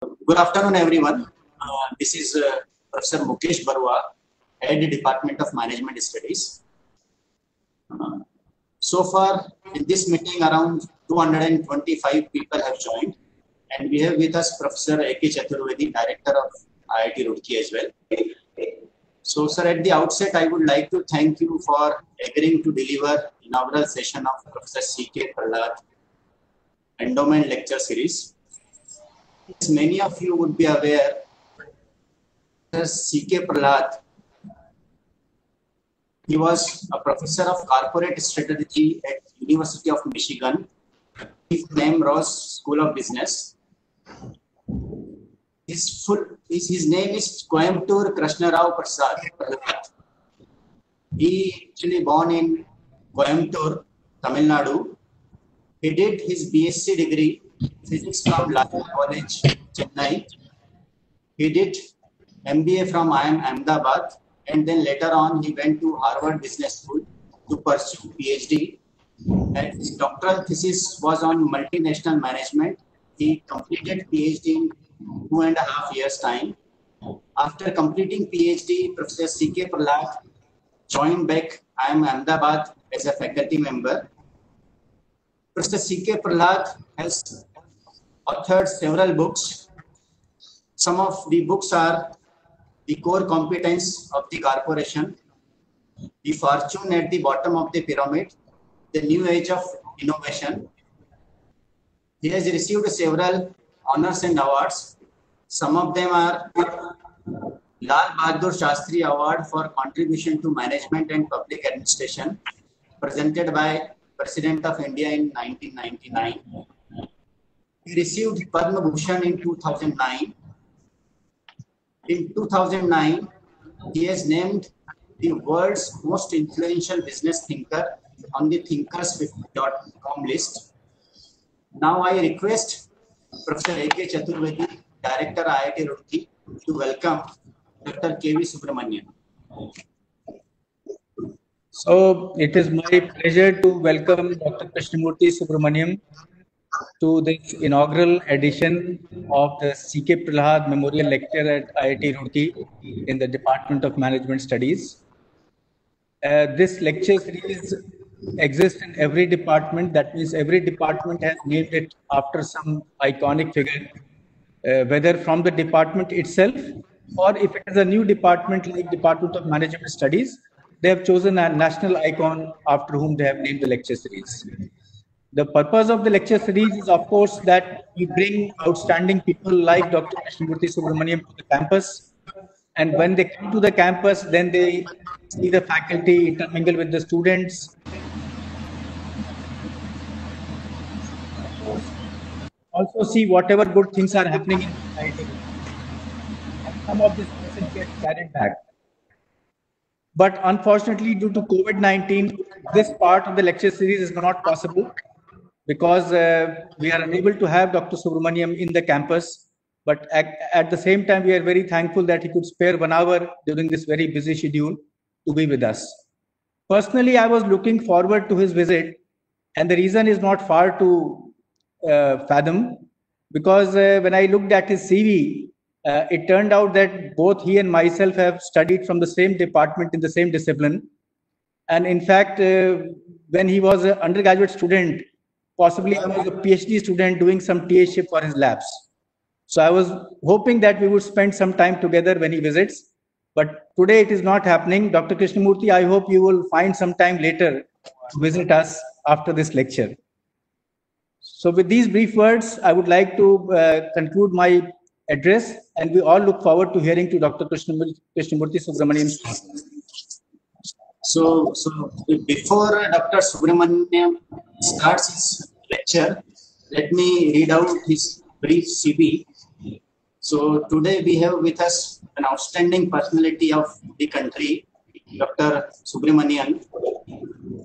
Good afternoon, everyone. Uh, this is uh, Professor Mukesh Barua, Head Department of Management Studies. Uh, so far, in this meeting, around 225 people have joined, and we have with us Professor A.K. Chaturvedi, Director of IIT Roorkee as well. So, sir, at the outset, I would like to thank you for agreeing to deliver inaugural session of Professor C.K. Prahalad Endowment Lecture Series. As many of you would be aware, C.K. Prahalad, he was a professor of corporate strategy at University of Michigan. His name was School of Business. His full his, his name is Coimbatore Krishna Rao Prasad. He actually born in Coimbatore, Tamil Nadu. He did his BSc degree physics from Lal College, Chennai. He did MBA from IIM Ahmedabad, and then later on he went to Harvard Business School to pursue PhD. And his doctoral thesis was on multinational management. He completed PhD in two and a half years time. After completing PhD, Professor C.K. Prahalad joined back IIM Ahmedabad as a faculty member. Professor C.K. Prahalad has authored several books. Some of the books are The Core Competence of the Corporation, The Fortune at the Bottom of the Pyramid, The New Age of Innovation. He has received several honors and awards. Some of them are Lal Bahadur Shastri Award for Contribution to Management and Public Administration, presented by President of India in 1999. He received Padma Bhushan in 2009. In 2009, he is named the world's most influential business thinker on the thinkers.com list. Now I request Professor A.K. Chaturvedi, Director IIT Roorkee, to welcome Dr. K.V. Subramanian. So it is my pleasure to welcome Dr. Krishnamurti Subramaniam to this inaugural edition of the C.K. Prahalad Memorial Lecture at IIT Roorkee in the Department of Management Studies. Uh, this lecture series exists in every department. That means every department has named it after some iconic figure, uh, whether from the department itself or if it is a new department like Department of Management Studies, they have chosen a national icon after whom they have named the lecture series. The purpose of the lecture series is, of course, that we bring outstanding people like Dr. Krishnamurthy Subramanian to the campus. And when they come to the campus, then they see the faculty intermingle with the students. Also see whatever good things are happening in society. And some of this message gets carried back. But unfortunately, due to COVID-19, this part of the lecture series is not possible because uh, we are unable to have Dr. Subramanian in the campus. But at, at, the same time, we are very thankful that he could spare one hour during this very busy schedule to be with us. Personally, I was looking forward to his visit, and the reason is not far to uh, fathom because uh, when I looked at his CV, uh, it turned out that both he and myself have studied from the same department in the same discipline. And in fact, uh, when he was an undergraduate student, possibly I was a PhD student doing some TA for his labs. So I was hoping that we would spend some time together when he visits. But today it is not happening. Dr. Krishnamurthy, I hope you will find some time later to visit us after this lecture. So with these brief words, I would like to uh, conclude my address and we all look forward to hearing to Dr. Krishnamurthy, Subramanian. So, so before Dr. Subramanian starts his lecture, let me read out his brief CV. So today we have with us an outstanding personality of the country, Dr. Subramanian.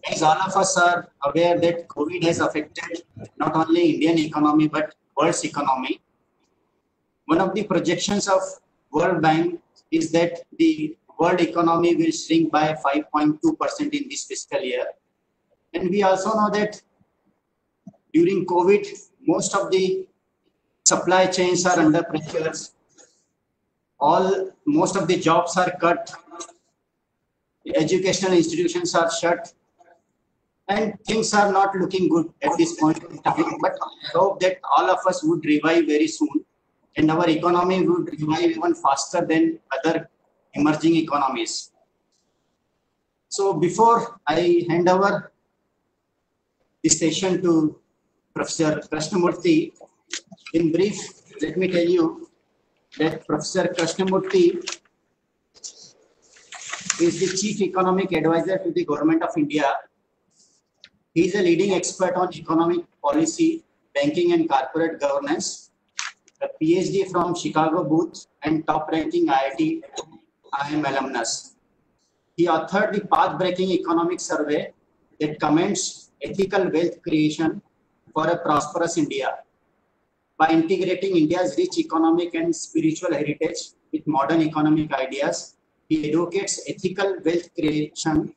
As all of us are aware that COVID has affected not only Indian economy but world's economy one of the projections of World Bank is that the world economy will shrink by 5.2% in this fiscal year. And we also know that during COVID, most of the supply chains are under pressures. All most of the jobs are cut. Educational institutions are shut, and things are not looking good at this point in time. But I hope that all of us would revive very soon, and our economy would revive even faster than other emerging economies. So before I hand over the session to Professor Krishnamurthy, in brief, let me tell you that Professor Krishnamurthy is the Chief Economic Advisor to the Government of India. He is a leading expert on economic policy, banking and corporate governance, a PhD from Chicago Booth and top-ranking IIT IIM alumnus. He authored the Path-Breaking Economic Survey that commends ethical wealth creation for a prosperous India by integrating India's rich economic and spiritual heritage with modern economic ideas. He advocates ethical wealth creation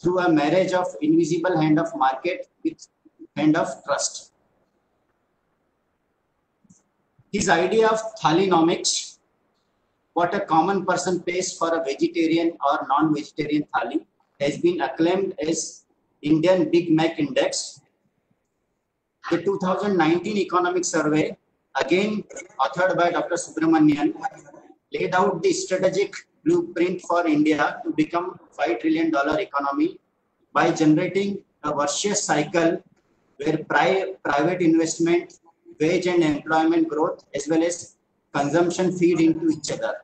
through a marriage of invisible hand of market with hand of trust. His idea of thalinomics, what a common person pays for a vegetarian or non-vegetarian thali, has been acclaimed as Indian Big Mac Index. The 2019 economic survey, again authored by Dr. Subramanian, laid out the strategic blueprint for India to become a $5 trillion economy by generating a virtuous cycle where pri private investment, wage and employment growth, as well as consumption feed into each other.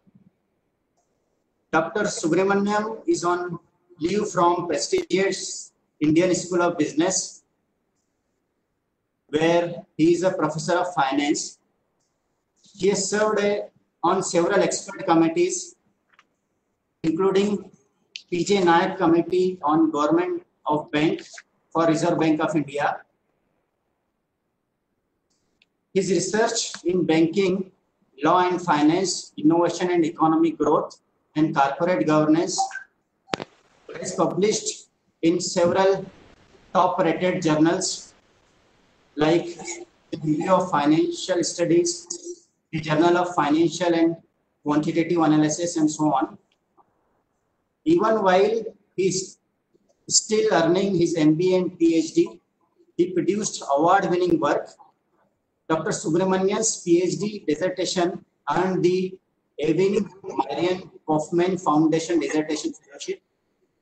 Dr. Subramanian is on leave from prestigious Indian School of Business, where he is a professor of finance. He has served on several expert committees including PJ Nayak Committee on Government of Bank for Reserve Bank of India. His research in banking, law and finance, innovation and economic growth, and corporate governance is published in several top rated journals like the Review of Financial Studies, the Journal of Financial and Quantitative Analysis, and so on even while he's still earning his MBA and PhD, he produced award-winning work. Dr. Subramanian's PhD dissertation earned the Ewing Marion Kauffman Foundation Dissertation Fellowship,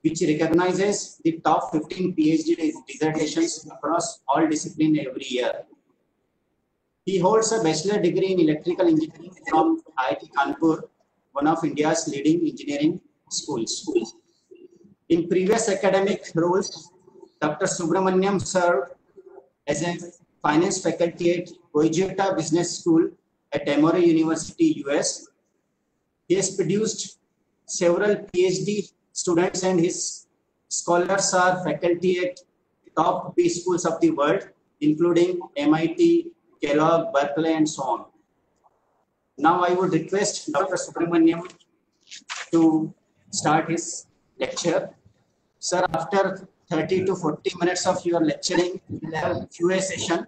which recognizes the top 15 PhD dissertations across all disciplines every year. He holds a bachelor degree in electrical engineering from IIT Kanpur, one of India's leading engineering schools. In previous academic roles, Dr. Subramanian served as a finance faculty at Goizueta Business School at Emory University, US. He has produced several PhD students and his scholars are faculty at top B schools of the world, including MIT, Kellogg, Berkeley, and so on. Now I would request Dr. Subramanian to start his lecture. Sir, after 30 to 40 minutes of your lecturing, we'll have a QA session.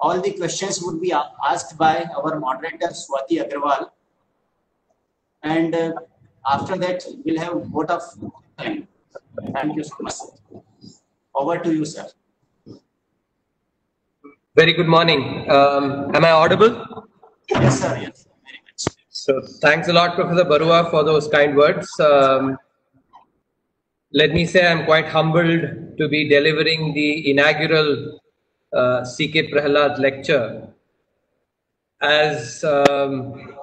All the questions would be asked by our moderator, Swati Agarwal. And uh, after that, we'll have a vote of time. Thank you so much. Over to you, sir. Very good morning. Um, am I audible? Yes, sir. Yes. Very much. So thanks a lot, Professor Barua, for those kind words. Um, let me say I'm quite humbled to be delivering the inaugural uh, CK Prahalad lecture. As um,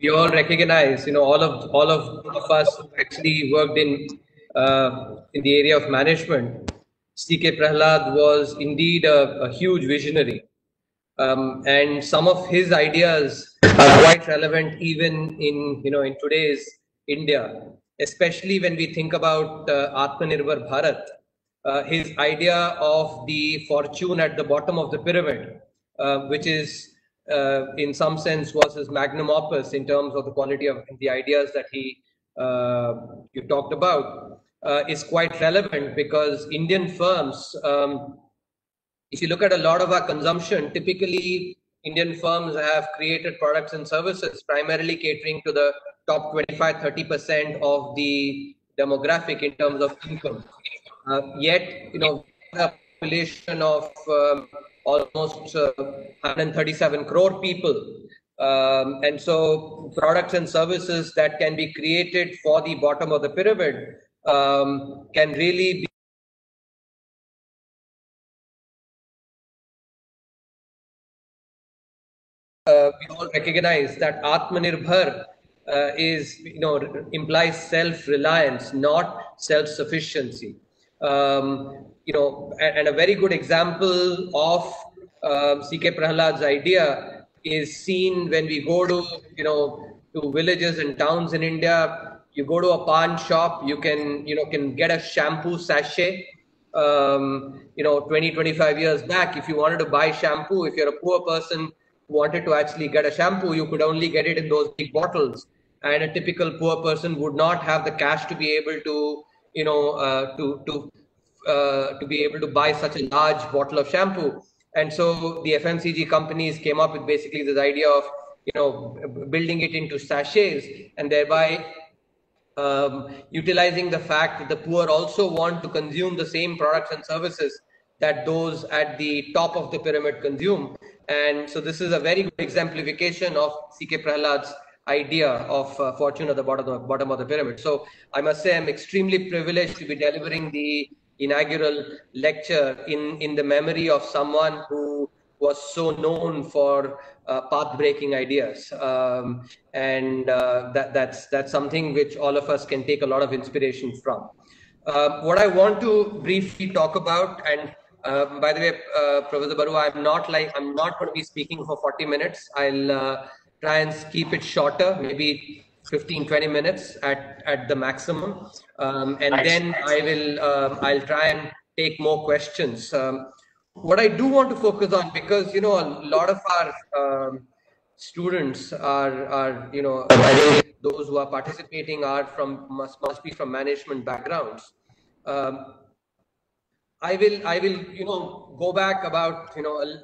we all recognize, you know, all of all of, of us actually worked in uh, in the area of management. CK Prahalad was indeed a, a huge visionary, um, and some of his ideas are quite relevant even in you know in today's India especially when we think about uh, Atmanirbhar Bharat, uh, his idea of the fortune at the bottom of the pyramid, uh, which is uh, in some sense was his magnum opus in terms of the quality of the ideas that he uh, you talked about, uh, is quite relevant because Indian firms, um, if you look at a lot of our consumption, typically Indian firms have created products and services primarily catering to the top 25 30% of the demographic in terms of income. Uh, yet, you know, a population of um, almost uh, 137 crore people. Um, and so, products and services that can be created for the bottom of the pyramid um, can really be uh, we all recognize that Atmanirbhar uh, is, you know, implies self-reliance, not self-sufficiency. Um, you know, and, and, a very good example of uh, C.K. Prahalad's idea is seen when we go to, you know, to villages and towns in India. You go to a paan shop, you can, you know, can get a shampoo sachet. Um, you know, 20, 25 years back, if you wanted to buy shampoo, if you're a poor person, who wanted to actually get a shampoo, you could only get it in those big bottles. And a typical poor person would not have the cash to be able to, you know, uh, to to uh, to be able to buy such a large bottle of shampoo. And so the FMCG companies came up with basically this idea of, you know, building it into sachets and thereby um, utilizing the fact that the poor also want to consume the same products and services that those at the top of the pyramid consume. And so this is a very good exemplification of C.K. Prahalad's idea of uh, fortune at the bottom of, bottom of the pyramid. So I must say I'm extremely privileged to be delivering the inaugural lecture in, in the memory of someone who was so known for uh, path-breaking ideas, um, and uh, that, that's that's something which all of us can take a lot of inspiration from. Uh, what I want to briefly talk about, and uh, by the way, uh, Professor Barua, I'm not like I'm not going to be speaking for 40 minutes. I'll uh, try and keep it shorter, maybe 15, 20 minutes at at the maximum, um, and nice. then I will um, I'll try and take more questions. Um, what I do want to focus on, because you know a lot of our um, students are are you know those who are participating are from must must be from management backgrounds. Um, I will I will you know go back about you know a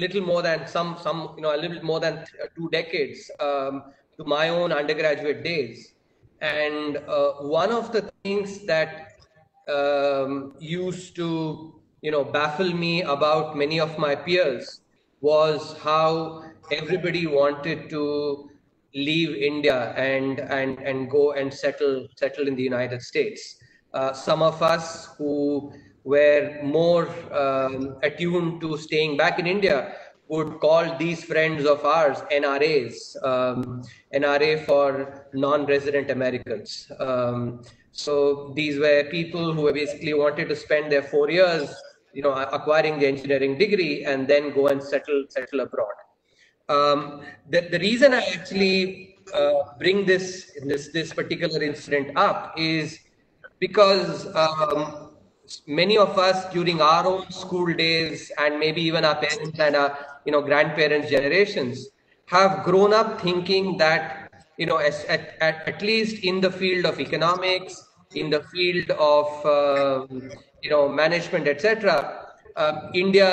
little more than some some you know a little more than two decades um, to my own undergraduate days, and uh, one of the things that um, used to you know baffle me about many of my peers was how everybody wanted to leave India and and and go and settle settle in the United States. Uh, some of us who were more um, attuned to staying back in India would call these friends of ours NRAs, um, NRA for non-resident Americans. Um, so these were people who basically wanted to spend their four years, you know, acquiring the engineering degree and then go and settle settle abroad. Um, the, the reason I actually uh, bring this this this particular incident up is because um, many of us during our own school days and maybe even our parents and our you know grandparents generations have grown up thinking that you know at, at, at least in the field of economics in the field of um, you know management etc um, india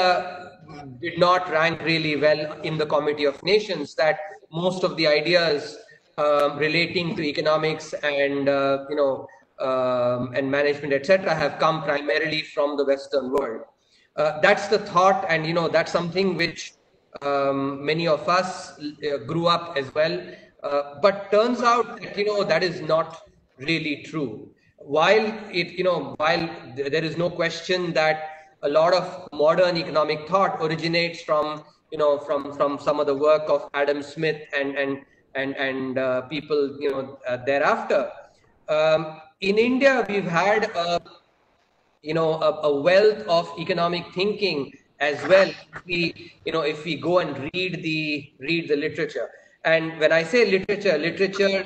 did not rank really well in the committee of nations that most of the ideas um, relating to economics and uh, you know um, and management, etc., have come primarily from the Western world. Uh, that's the thought, and you know that's something which um, many of us uh, grew up as well. Uh, but turns out that you know that is not really true. While it you know while there is no question that a lot of modern economic thought originates from you know from from some of the work of Adam Smith and and and and uh, people you know uh, thereafter. Um, in India, we've had a, you know, a, a, wealth of economic thinking as well. If we, you know, if we go and read the read the literature, and when I say literature, literature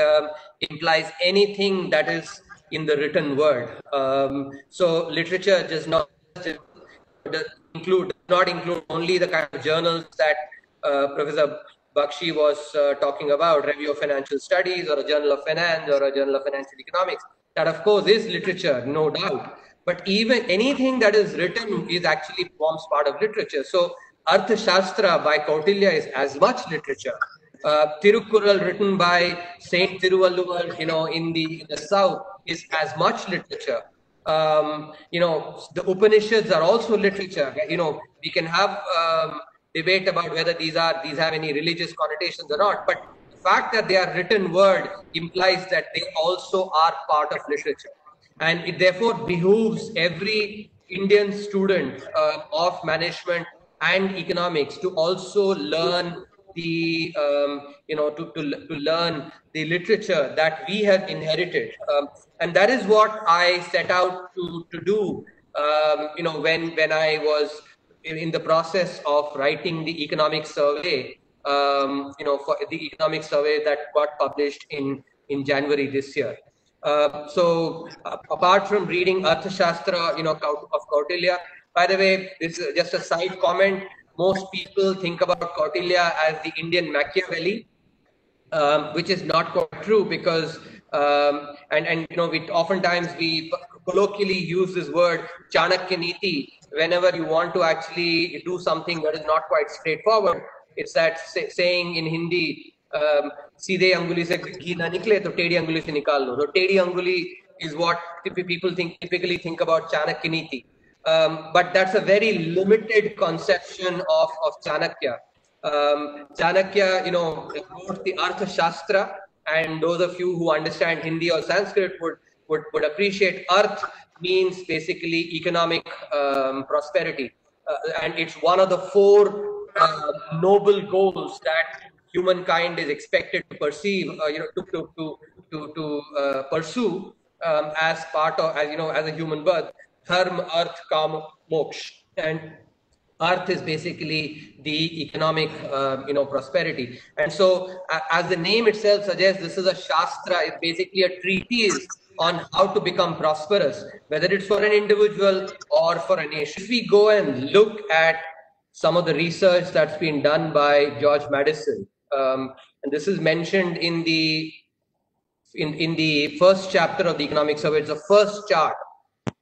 um, implies anything that is in the written word. Um, so literature does not include not include only the kind of journals that uh, Professor Bakshi was uh, talking about, Review of Financial Studies or a Journal of Finance or a Journal of Financial Economics. That, of course, is literature, no doubt. But even anything that is written is actually forms part of literature. So Arthashastra by Kautilya is as much literature. Uh, Tirukkural written by Saint Tiruvalluvar, you know, in the, in the south is as much literature. Um, you know, the Upanishads are also literature. You know, we can have um, debate about whether these are these have any religious connotations or not, but the fact that they are written word implies that they also are part of literature, and it therefore behooves every Indian student uh, of management and economics to also learn the um, you know to, to, to learn the literature that we have inherited. Um, and that is what i set out to, to do um, you know when when i was in, the process of writing the economic survey um, you know for the economic survey that got published in in january this year. Uh, so uh, apart from reading Arthashastra, you know, of Kautilya, by the way, this is just a side comment. Most people think about Kautilya as the Indian Machiavelli, um, which is not quite true because um, and and you know we oftentimes we colloquially use this word Chanakya Niti whenever you want to actually do something that is not quite straightforward, it's that say, saying in Hindi, um, "Sidhe anguli se ghee na nikle, to tedi anguli se nikal lo." So tedi anguli is what people think typically think about Chanakya Niti. Um, but that's a very limited conception of, of Chanakya. Um, Chanakya, you know, wrote the Arthashastra, and those of you who understand Hindi or Sanskrit would would, would appreciate Arth means basically economic um, prosperity. Uh, and it's one of the four uh, noble goals that humankind is expected to perceive, uh, you know, to, to, to, to, to uh, pursue um, as part of, as you know, as a human birth dharma, arth, kam, moksha. And arth is basically the economic, uh, you know, prosperity. And so, uh, as the name itself suggests, this is a shastra. It's basically a treatise on how to become prosperous, whether it's for an individual or for a nation. If we go and look at some of the research that's been done by George Maddison, um, and this is mentioned in the in, in the first chapter of the economic survey. It's the first chart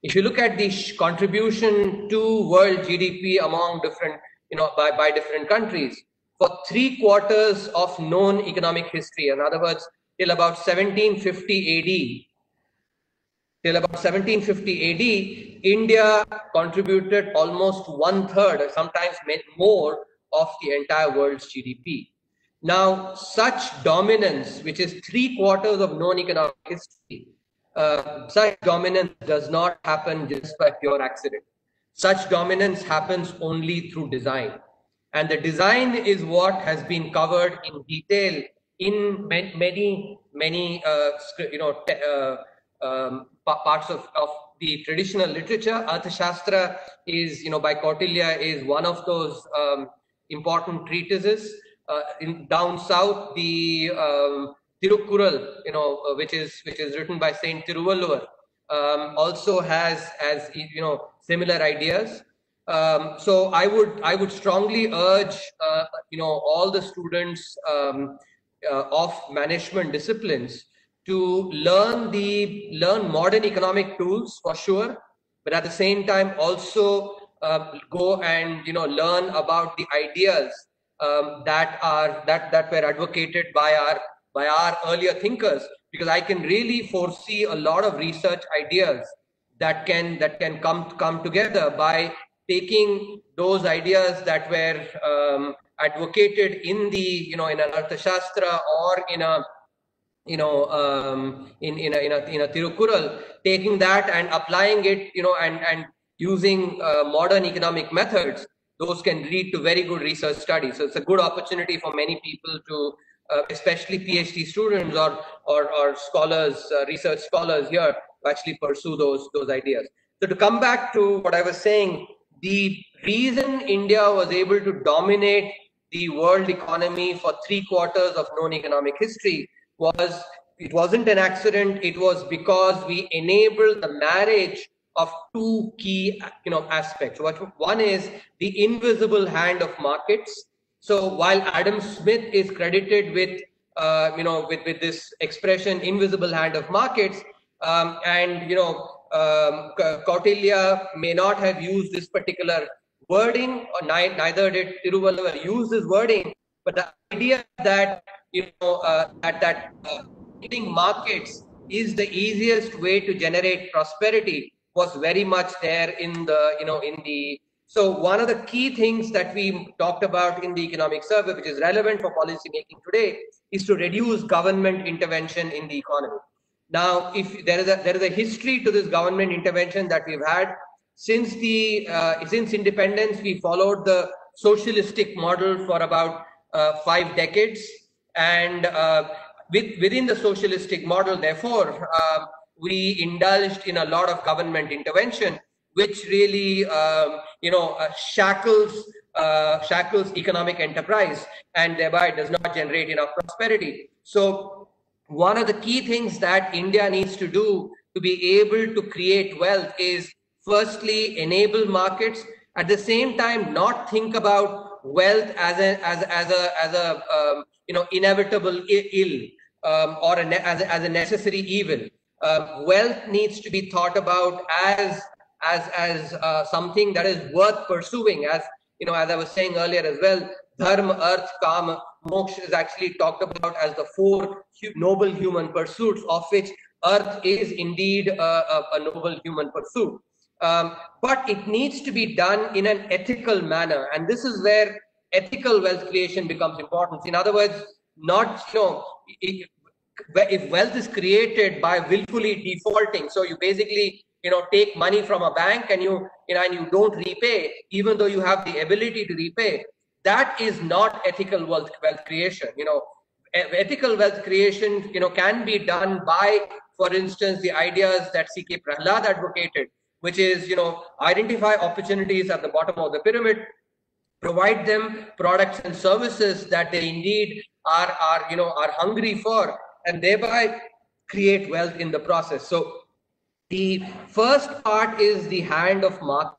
if you look at the contribution to world GDP among different, you know, by, by different countries, for three quarters of known economic history, in other words, till about 1750 AD, till about 1750 AD, India contributed almost one third, sometimes more, of the entire world's GDP. Now, such dominance, which is three quarters of known economic history, uh, such dominance does not happen just by pure accident. Such dominance happens only through design. And the design is what has been covered in detail in many, many, uh, you know, uh, um, parts of, of the traditional literature. Arthashastra is, you know, by Kautilya is one of those um, important treatises. Uh, in down south, the um, Tirukkural, you know, uh, which is which is written by Saint Tiruvalluvar, um, also has as you know similar ideas. Um, so I would I would strongly urge uh, you know all the students um, uh, of management disciplines to learn the learn modern economic tools for sure, but at the same time also uh, go and you know learn about the ideas um, that are that that were advocated by our by our earlier thinkers because I can really foresee a lot of research ideas that can that can come come together by taking those ideas that were um, advocated in the you know in an Arthashastra or in a you know um, in in a, in a in a Tirukkural, taking that and applying it you know and and using uh, modern economic methods those can lead to very good research studies so it's a good opportunity for many people to uh, especially PhD students or or, or scholars, uh, research scholars here, to actually pursue those those ideas. So to come back to what I was saying, the reason India was able to dominate the world economy for three quarters of known economic history was it wasn't an accident. It was because we enabled the marriage of two key you know aspects. what One is the invisible hand of markets so while Adam Smith is credited with, uh, you know, with, with this expression, invisible hand of markets, um, and, you know, um, may not have used this particular wording, or neither did Tiruvalluvar use this wording, but the idea that you know uh, that that uh, markets is the easiest way to generate prosperity was very much there in the you know in the so one of the key things that we talked about in the economic survey, which is relevant for policy making today, is to reduce government intervention in the economy. Now, if there is a there is a history to this government intervention that we've had since the uh, since independence, we followed the socialistic model for about uh, five decades, and uh, with, within the socialistic model, therefore, uh, we indulged in a lot of government intervention, which really, um, you know, uh, shackles uh, shackles economic enterprise and thereby does not generate enough prosperity. So, one of the key things that India needs to do to be able to create wealth is firstly enable markets at the same time not think about wealth as a as as a as a um, you know inevitable ill um, or a as, a, as a necessary evil. Uh, wealth needs to be thought about as as as uh, something that is worth pursuing. As you know, as I was saying earlier as well, dharma, arth, kama, moksha is actually talked about as the four noble human pursuits, of which arth is indeed a, a, a noble human pursuit. Um, but it needs to be done in an ethical manner, and this is where ethical wealth creation becomes important. In other words, not you know if wealth is created by willfully defaulting so you basically you know take money from a bank and you you know and you don't repay even though you have the ability to repay that is not ethical wealth wealth creation you know ethical wealth creation you know can be done by for instance the ideas that ck prahalad advocated which is you know identify opportunities at the bottom of the pyramid provide them products and services that they indeed are are you know are hungry for and thereby create wealth in the process. So the first part is the hand of market.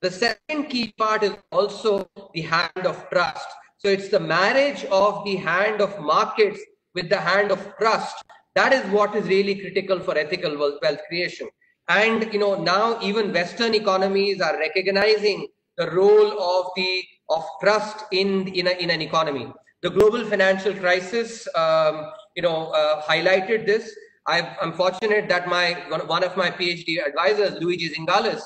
The second key part is also the hand of trust. So it's the marriage of the hand of markets with the hand of trust. That is what is really critical for ethical wealth, wealth creation. And you know now even western economies are recognizing the role of the of trust in in, a, in an economy the global financial crisis, um, you know, uh, highlighted this. i am fortunate that my one of my PhD advisors, Luigi Zingales,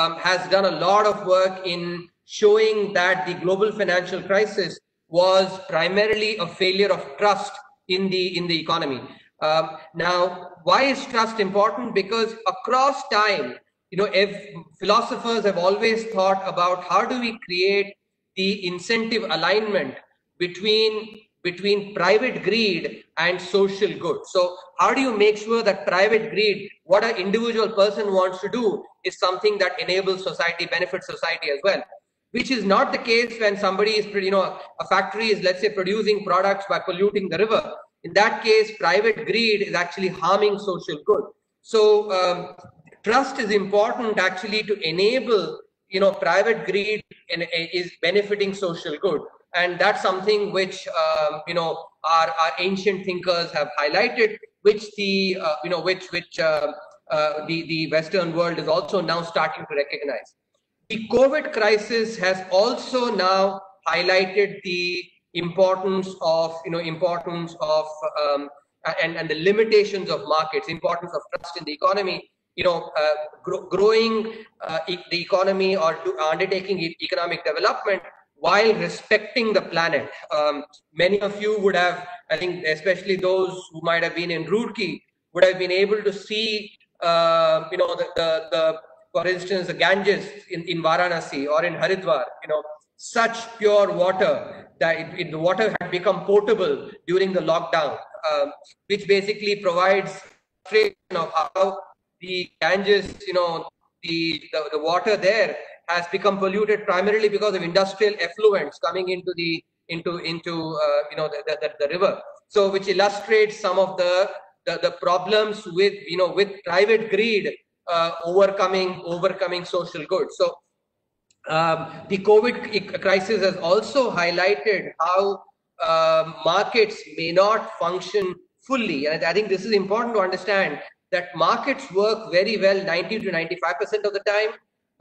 um, has done a lot of work in showing that the global financial crisis was primarily a failure of trust in the in the economy. Um, now, why is trust important? Because across time, you know, if philosophers have always thought about how do we create the incentive alignment between between private greed and social good. So how do you make sure that private greed, what an individual person wants to do is something that enables society, benefits society as well, which is not the case when somebody is, you know, a factory is, let's say, producing products by polluting the river. In that case, private greed is actually harming social good. So um, trust is important actually to enable, you know, private greed in, is benefiting social good. And that's something which um, you know our, our ancient thinkers have highlighted which the uh, you know which which uh, uh, the the western world is also now starting to recognize. The covid crisis has also now highlighted the importance of you know importance of um, and and the limitations of markets importance of trust in the economy you know uh, gro growing uh, e the economy or undertaking economic development while respecting the planet. Um, many of you would have, I think, especially those who might have been in Roorkee, would have been able to see, uh, you know, the, the, the, for instance, the Ganges in, in Varanasi or in Haridwar, you know, such pure water that it, it, the water had become potable during the lockdown, um, which basically provides of how the Ganges, you know, the, the, the water there has become polluted primarily because of industrial effluents coming into the into into uh, you know the, the, the, river. So which illustrates some of the, the the, problems with you know with private greed uh, overcoming overcoming social good. So um, the covid crisis has also highlighted how uh, markets may not function fully. And i think this is important to understand that markets work very well 90 to 95 percent of the time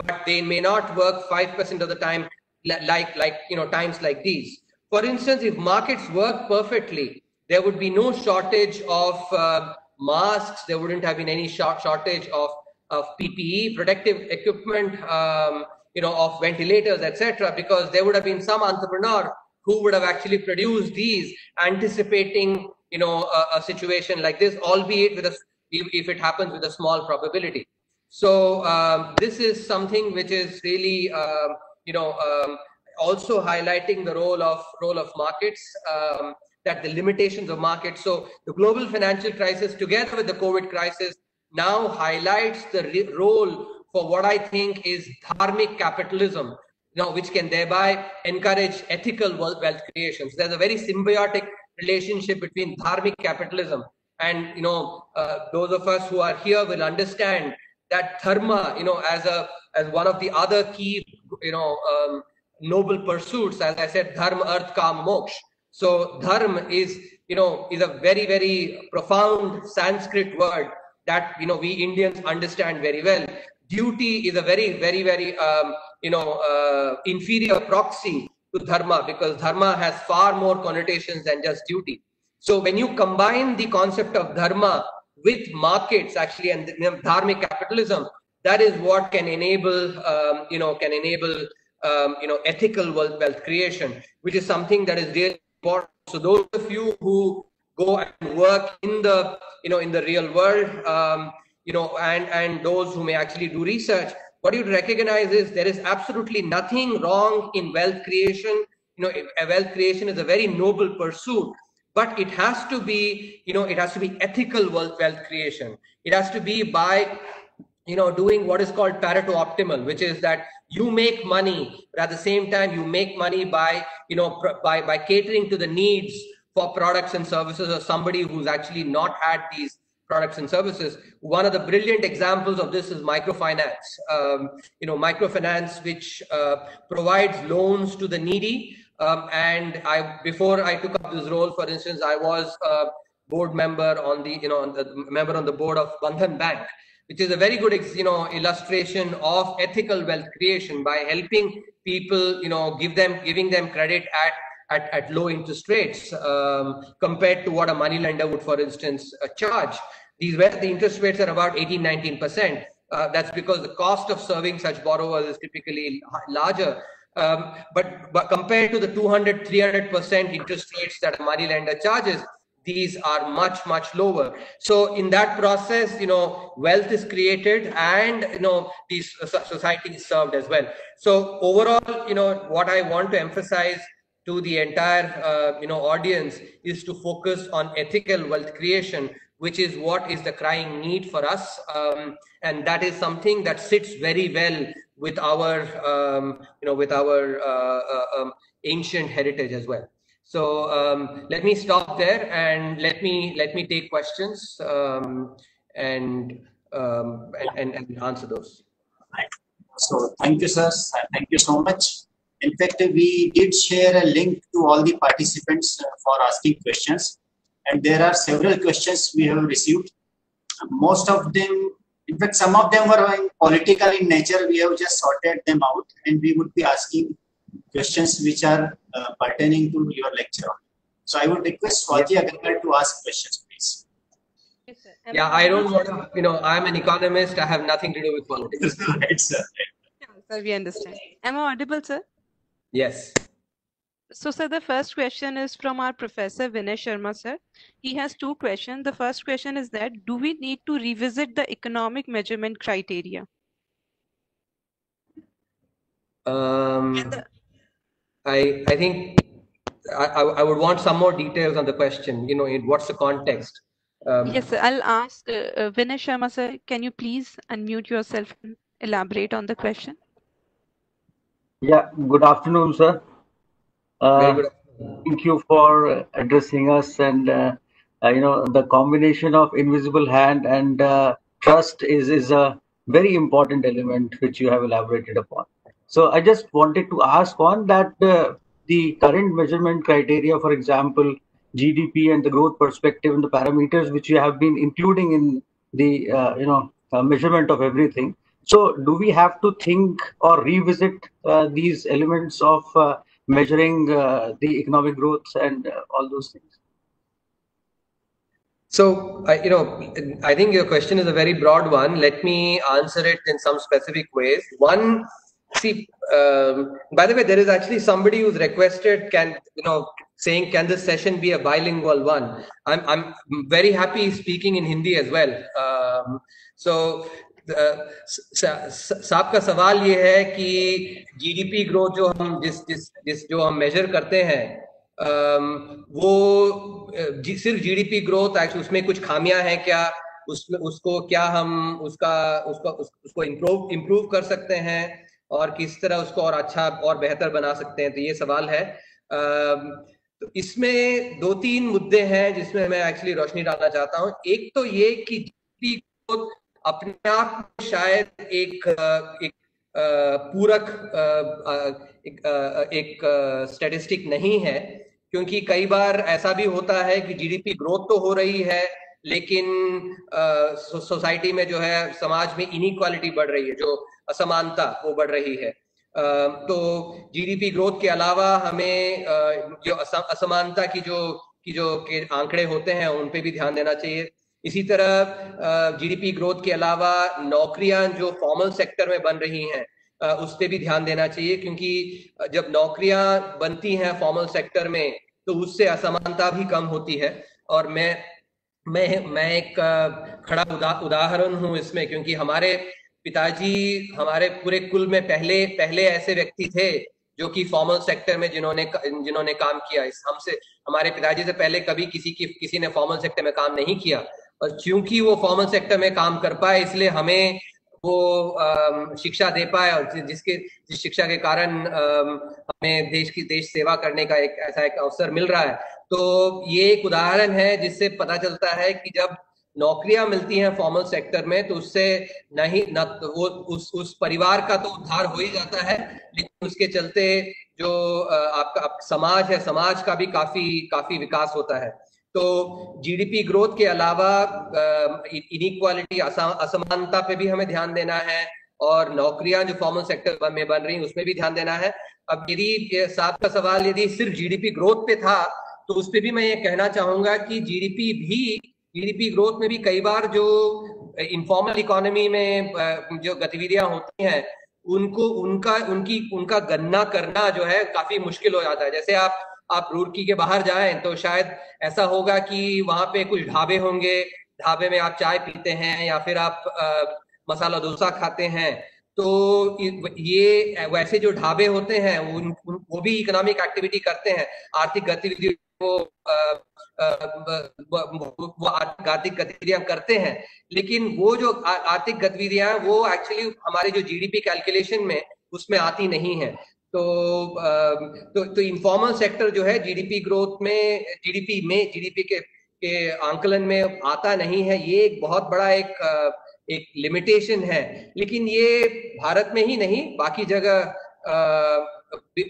but they may not work 5% of the time like, like, you know, times like these. For instance, if markets work perfectly, there would be no shortage of uh, masks. There wouldn't have been any short shortage of, of PPE, protective equipment, um, you know, of ventilators, etc. Because there would have been some entrepreneur who would have actually produced these, anticipating, you know, a, a situation like this, albeit with a, if, it happens with a small probability. So um, this is something which is really, uh, you know, um, also highlighting the role of role of markets. Um, that the limitations of markets. So the global financial crisis, together with the COVID crisis, now highlights the role for what I think is dharmic capitalism, you know, which can thereby encourage ethical wealth creation. So there's a very symbiotic relationship between dharmic capitalism and you know uh, those of us who are here will understand that dharma, you know, as a as one of the other key, you know, um, noble pursuits, as I said, dharma, arth, kam, moksha so dharma is, you know, is a very, very profound Sanskrit word that, you know, we Indians understand very well. Duty is a very, very, very, um, you know, uh, inferior proxy to dharma because dharma has far more connotations than just duty. So when you combine the concept of dharma with markets actually and dharmic capitalism, that is what can enable, um, you know, can enable, um, you know, ethical wealth, wealth creation, which is something that is really important. So those of you who go and work in the you know in the real world, um, you know, and and those who may actually do research, what you recognize is there is absolutely nothing wrong in wealth creation. You know, wealth creation is a very noble pursuit, but it has to be you know it has to be ethical wealth wealth creation. It has to be by you know doing what is called pareto optimal which is that you make money but at the same time you make money by you know by by catering to the needs for products and services of somebody who's actually not had these products and services one of the brilliant examples of this is microfinance um, you know microfinance which uh, provides loans to the needy um, and i before i took up this role for instance i was a board member on the you know the member on the board of bandhan bank which is a very good you know illustration of ethical wealth creation by helping people you know give them giving them credit at at, at low interest rates um, compared to what a money lender would for instance uh, charge. These where the interest rates are about 18 19 percent. Uh, that's because the cost of serving such borrowers is typically larger um, but, but compared to the 200 300 percent interest rates that a money lender charges these are much much lower. So in that process you know wealth is created and you know these society is served as well. So overall you know what i want to emphasize to the entire uh, you know audience is to focus on ethical wealth creation which is what is the crying need for us. Um, and that is something that sits very well with our um, you know with our uh, uh, um, ancient heritage as well so um, let me stop there and let me let me take questions um, and, um, and, and answer those. So thank you, sir. Thank you so much. In fact, we did share a link to all the participants uh, for asking questions, and there are several questions we have received. Most of them, in fact, some of them were political in nature. We have just sorted them out, and we would be asking questions which are uh, pertaining to your lecture. So I would request Swati Agarwal to ask questions, please. Yes, yeah, I don't want to, you know, I'm an economist. I have nothing to do with politics. right, sir. Yeah, sir, we understand. Am I audible, sir? Yes. So, sir, the first question is from our professor Vinay Sharma, sir. He has two questions. The first question is that do we need to revisit the economic measurement criteria? Um, the, I I think I, I would want some more details on the question. You know, in, what's the context? Um, yes, sir. I'll ask uh, uh, Vinay Sharma, sir. Can you please unmute yourself and elaborate on the question? Yeah. Good afternoon, sir. Uh, Very good afternoon. Thank you for addressing us, and uh, uh, you know the combination of invisible hand and uh, trust is is a very important element which you have elaborated upon. So I just wanted to ask on that uh, the current measurement criteria, for example, GDP and the growth perspective and the parameters which you have been including in the uh, you know uh, measurement of everything. So, do we have to think or revisit uh, these elements of uh, measuring uh, the economic growth and uh, all those things? So, I, you know, I think your question is a very broad one. Let me answer it in some specific ways. One, see, um, by the way, there is actually somebody who's requested, can, you know, saying, can this session be a bilingual one? I'm, I'm very happy speaking in Hindi as well. Um, so, साहब का सवाल ये है कि GDP growth जो हम जिस जिस जिस जो हम मेजर करते हैं वो सिर्फ़ जीडीपी ग्रोथ उसमें कुछ खामियाँ हैं क्या? उसमें उसको क्या हम उसका उसको उस, उसको इम्प्रूव इम्प्रूव कर सकते हैं? और किस तरह उसको और अच्छा और बेहतर बना सकते हैं? तो ये सवाल है। तो इसमें दो तीन मुद्दे हैं जिसमें मैं एक्चुअली रोशनी डालना चाहता हूँ। एक तो ये कि जीडीपी ग्रोथ अपने आप में शायद एक एक पूरक एक, स्टेटिस्टिक नहीं है क्योंकि कई बार ऐसा भी होता है कि जीडीपी ग्रोथ तो हो रही है लेकिन सोसाइटी में जो है समाज में इनक्वालिटी बढ़ रही है जो असमानता वो बढ़ रही है। तो जीडीपी ग्रोथ के अलावा हमें जो असमानता की जो की जो के आंकड़े होते हैं उन पे भी ध्यान देना चाहिए। इसी तरह जीडीपी ग्रोथ के अलावा नौकरियाँ जो फॉर्मल सेक्टर में बन रही हैं उस पर भी ध्यान देना चाहिए क्योंकि जब नौकरियाँ बनती हैं फॉर्मल सेक्टर में तो उससे असमानता भी कम होती है। और मैं मैं मैं एक खड़ा उदा, उदाहरण हूँ इसमें क्योंकि हमारे पिताजी हमारे पूरे कुल में पहले पहले ऐसे व्यक्ति थे जो कि फॉर्मल सेक्टर में जिन्होंने जिन्होंने काम किया। इस हमसे हमारे पिताजी से पहले कभी किसी की किसी ने फॉर्मल सेक्टर में काम नहीं किया। और क्योंकि वो फॉर्मल सेक्टर में काम कर पाए इसलिए हमें वो शिक्षा दे पाए और जिसके जिस शिक्षा के कारण हमें देश की देश सेवा करने का एक ऐसा एक अवसर मिल रहा है। तो ये एक उदाहरण है जिससे पता चलता है कि जब नौकरियाँ मिलती हैं फॉर्मल सेक्टर में तो उससे नहीं न वो उस उस परिवार का तो उद्धार हो ही जाता है लेकिन उसके चलते जो आपका आप, समाज है समाज का भी काफ़ी काफ़ी विकास होता है। तो जीडीपी ग्रोथ के अलावा इनक्वालिटी असमानता पे भी हमें ध्यान देना है और नौकरियाँ जो फॉर्मल सेक्टर में बन रही उसमें भी ध्यान देना है। अब यदि साहब का सवाल यदि सिर्फ़ जीडीपी ग्रोथ पे था तो उस पर भी मैं ये कहना चाहूँगा कि जीडीपी भी जीडीपी ग्रोथ में भी कई बार जो इनफॉर्मल इकोनॉमी में जो गतिविधियाँ होती हैं, उनको, उनका, उनकी, उनका गन्ना करना जो है, काफ़ी मुश्किल हो जाता है। जैसे आप आप रुड़की के बाहर जाएँ तो शायद ऐसा होगा कि वहाँ पे कुछ ढाबे होंगे ढाबे में आप चाय पीते हैं या फिर आप आ, मसाला डोसा खाते हैं। तो ये वैसे जो ढाबे होते हैं उन, उन वो भी इकोनॉमिक एक्टिविटी करते हैं। आर्थिक गतिविधि को वो आर्थिक गतिविधियाँ करते हैं। लेकिन वो जो आर्थिक गतिविधियाँ वो एक्चुअली हमारे जो जीडीपी कैलकुलेशन में उसमें आती नहीं है। तो, तो तो तो इनफॉर्मल सेक्टर जो है जीडीपी ग्रोथ में जीडीपी में जीडीपी के के आंकलन में आता नहीं है। ये एक बहुत बड़ा एक एक लिमिटेशन है। लेकिन ये भारत में ही नहीं, बाकी जगह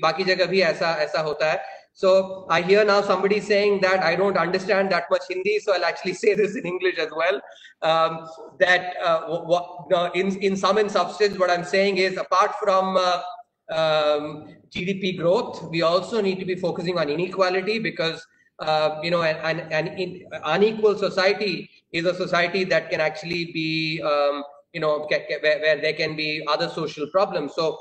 बाकी जगह भी ऐसा ऐसा होता है। So I hear now somebody saying that I don't understand that much Hindi so I actually say this in English as well that in in some in substance what I am saying is apart from um, GDP growth, we also need to be focusing on inequality because uh, you know an, an, an, unequal society is a society that can actually be um, you know where, where there can be other social problems. So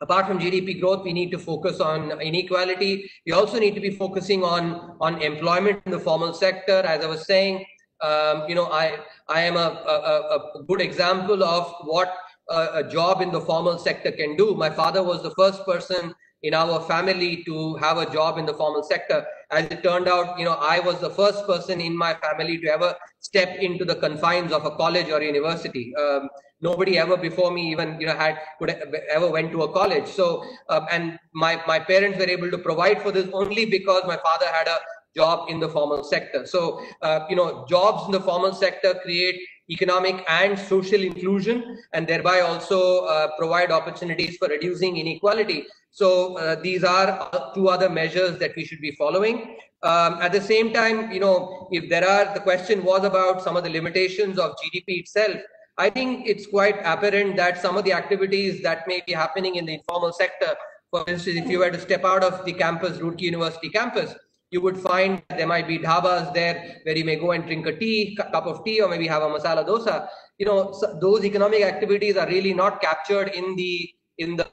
apart from GDP growth, we need to focus on inequality. We also need to be focusing on on employment in the formal sector. As I was saying, um, you know, I I am a, a, a good example of what a, job in the formal sector can do. My father was the first person in our family to have a job in the formal sector. As it turned out, you know, I was the first person in my family to ever step into the confines of a college or university. Um, nobody ever before me even, you know, had could ever went to a college. So, um, and my my parents were able to provide for this only because my father had a job in the formal sector. So, uh, you know, jobs in the formal sector create economic and social inclusion and thereby also uh, provide opportunities for reducing inequality. So uh, these are two other measures that we should be following. Um, at the same time, you know, if there are, the question was about some of the limitations of GDP itself. I think it's quite apparent that some of the activities that may be happening in the informal sector, for instance, if you were to step out of the campus, Roorkee University campus, you would find there might be dhabas there where you may go and drink a tea, cup of tea, or maybe have a masala dosa. You know, so those economic activities are really not captured in the in the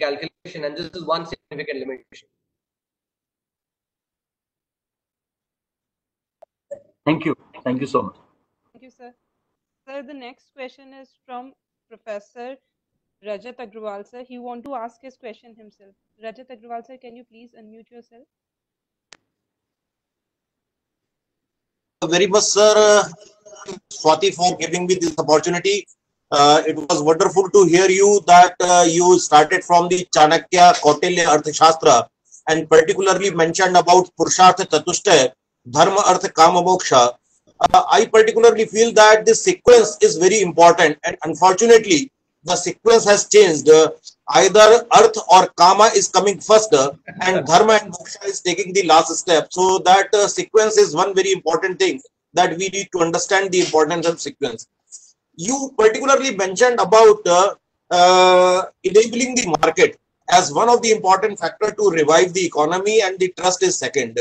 calculation, and this is one significant limitation. Thank you. Thank you so much. Thank you, sir. Sir, the next question is from Professor Rajat Agrawal, sir. He want to ask his question himself. Rajat Agrawal, sir, can you please unmute yourself? Very much, sir, Swati, for giving me this opportunity. Uh, it was wonderful to hear you that uh, you started from the Chanakya Kautilya Arthashastra and particularly mentioned about Purushartha Chatushtaya, Dharma Artha Kama Moksha. Uh, I particularly feel that this sequence is very important and unfortunately the sequence has changed. Either Arth or Kama is coming first and Dharma and Moksha is taking the last step. So that uh, sequence is one very important thing that we need to understand the importance of sequence. You particularly mentioned about uh, uh, enabling the market as one of the important factor to revive the economy and the trust is second.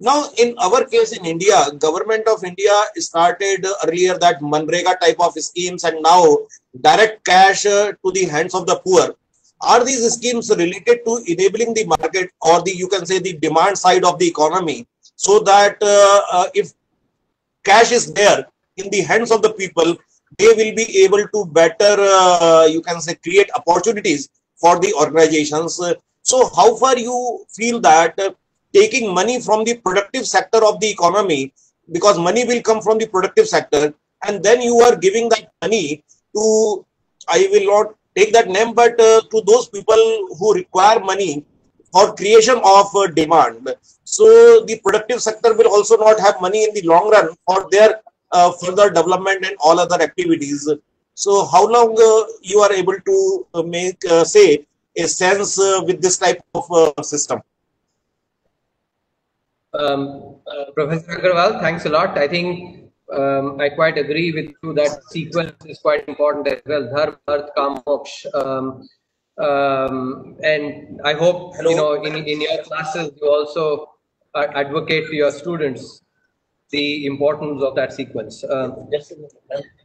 Now, in our case in India, government of India started earlier that Manrega type of schemes and now direct cash uh, to the hands of the poor. Are these schemes related to enabling the market or the you can say the demand side of the economy so that uh, uh, if cash is there in the hands of the people, they will be able to better uh, you can say create opportunities for the organizations. So how far you feel that uh, taking money from the productive sector of the economy because money will come from the productive sector and then you are giving that money to i will not take that name but uh, to those people who require money for creation of uh, demand. So the productive sector will also not have money in the long run for their uh, further development and all other activities. So how long uh, you are able to uh, make uh, say a sense with this type of system? Um, Professor Agrawal, thanks a lot. I think um, I quite agree with you that sequence is quite important as well. Dharma, Arth, Kam, Moksh. Um, um, and I hope, Hello. you know, in, in your classes, you also advocate to your students the importance of that sequence. Um,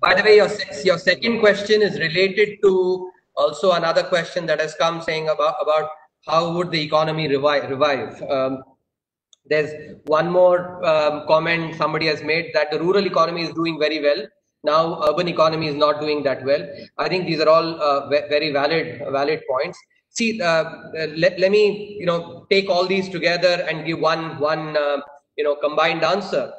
by the way, your, your second question is related to also another question that has come saying about, about how would the economy revive. revive. There's one more um, comment somebody has made that the rural economy is doing very well. Now urban economy is not doing that well. I think these are all uh, very valid valid points. See, uh, uh, let, let me you know take all these together and give one one uh, you know combined answer.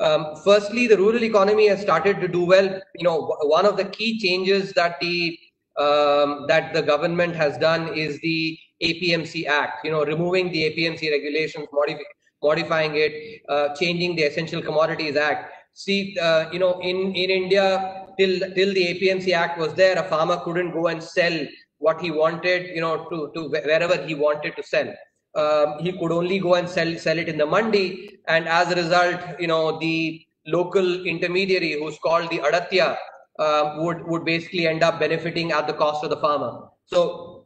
Um, firstly, the rural economy has started to do well. You know, one of the key changes that the um, that the government has done is the APMC Act. You know, removing the APMC regulations, modifying modifying it, uh, changing the Essential Commodities Act. See, uh, you know, in, in India, till, till the APMC Act was there, a farmer couldn't go and sell what he wanted, you know, to, to wherever he wanted to sell. Um, he could only go and sell, sell it in the mandi. And as a result, you know, the local intermediary who's called the Adatya uh, would, would basically end up benefiting at the cost of the farmer. So